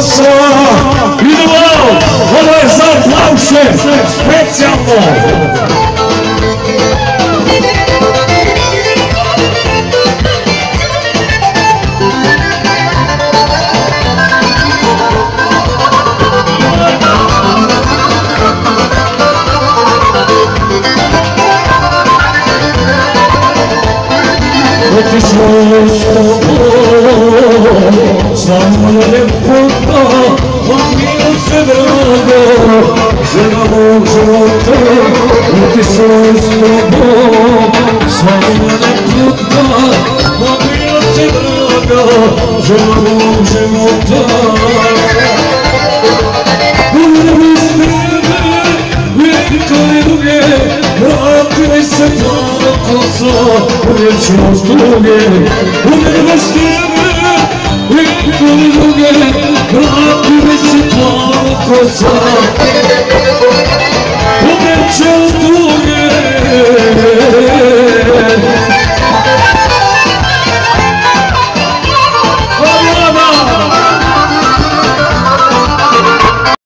Boże! Idło! Ono jest za specjalną! Samo le punto, on mio se drago, želamo života, niti se s tobom. Samo le punto, on mio se drago, želamo života. Budemo spreme, veliko i duge, vratili se tako sa riječi od druge. Budemo spreme, Kulübe Rabbimiz park olsa